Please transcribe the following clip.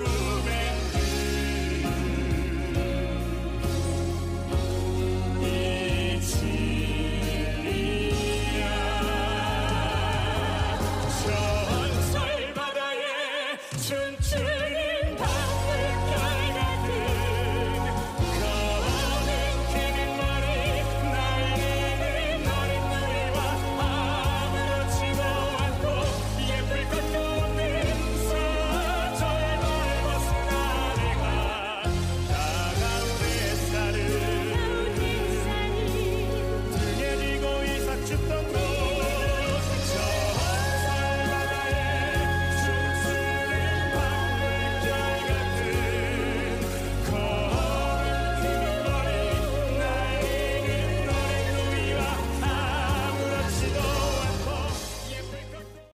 You.